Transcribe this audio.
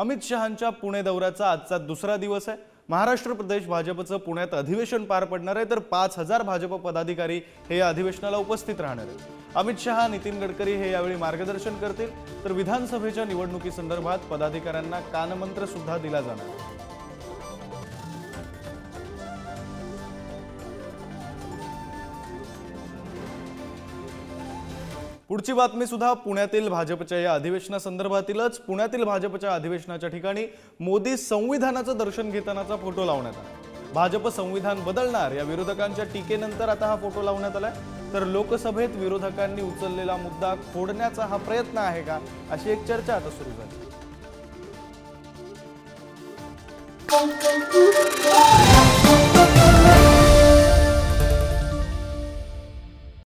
अमित शहांच्या पुणे दौऱ्याचा आजचा दुसरा दिवस आहे. महाराष्ट्र प्रदेश भाजपचं पुण्यात अधिवेशन पार पडणार आहे तर पाच हजार भाजप पदाधिकारी हे या अधिवेशनाला उपस्थित राहणार आहेत. अमित शहा नितीन गडकरी हे यावेळी मार्गदर्शन करतील तर विधानसभेच्या निवडणुकीसंदर्भात पदाधिकाऱ्यांना कानमंत्र सुद्धा दिला जाणार पुढची बातमी सुद्धा पुण्यातील भाजपच्या या अधिवेशनासंदर्भातीलच पुण्यातील भाजपच्या अधिवेशनाच्या ठिकाणी मोदी संविधानाचं दर्शन घेतानाचा फोटो लावण्यात आला. भाजप संविधान बदलणार या विरोधकांच्या टीकेनंतर आता हा फोटो लावण्यात आलाय. तर लोकसभेत विरोधकांनी उचललेला मुद्दा खोडण्याचा हा प्रयत्न आहे का? अशी एक चर्चा आता सुरू झाली.